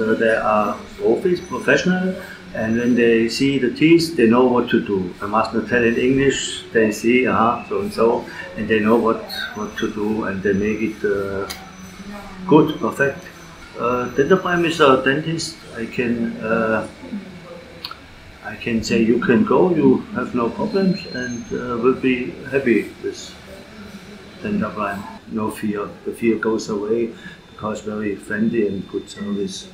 So they are office professional, and when they see the teeth, they know what to do. I must not tell in English. They see, ah, so and so, and they know what what to do, and they make it uh, good, perfect. Uh, Dentaprime is a dentist. I can. Uh, I can say you can go, you have no problems, and uh, will be happy with Dentaprime. No fear. The fear goes away because very friendly and good service.